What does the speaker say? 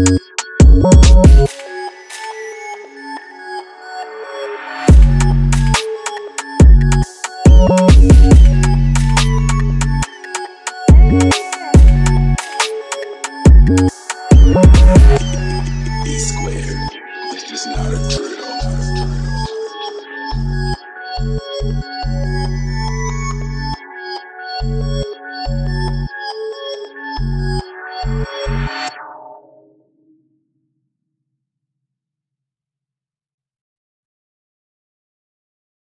Oh, oh,